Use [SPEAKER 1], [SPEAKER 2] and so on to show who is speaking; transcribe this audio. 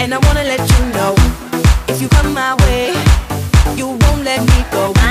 [SPEAKER 1] and I wanna let you know if you come my way, you won't let me go.